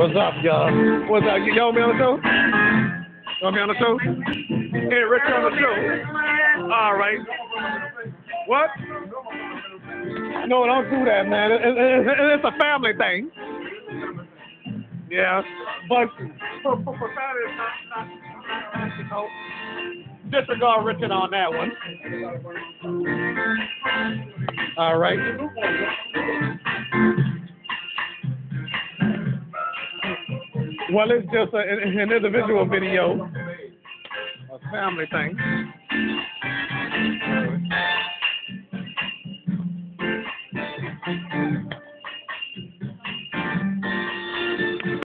What's up, y'all? What's up? Y'all be on the show? Want me on the show? Hey, Rich on the show. All right. What? No, don't do that, man. It, it, it, it's a family thing. Yeah, but disregard Richard on that one. All right. Well, it's just a, an individual video, a family thing.